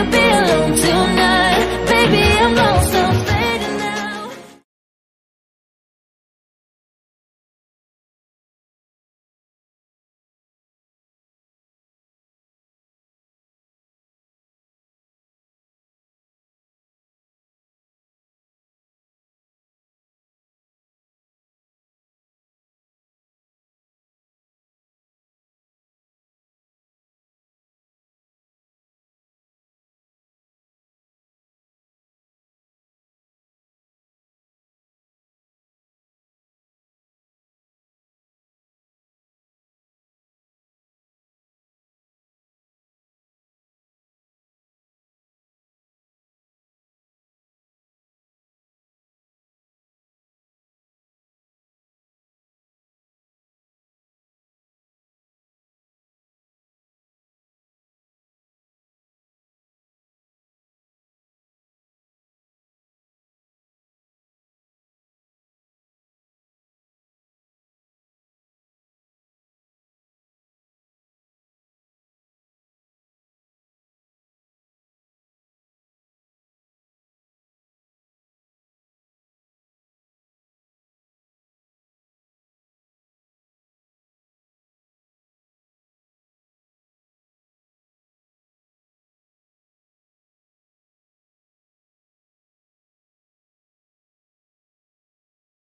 could be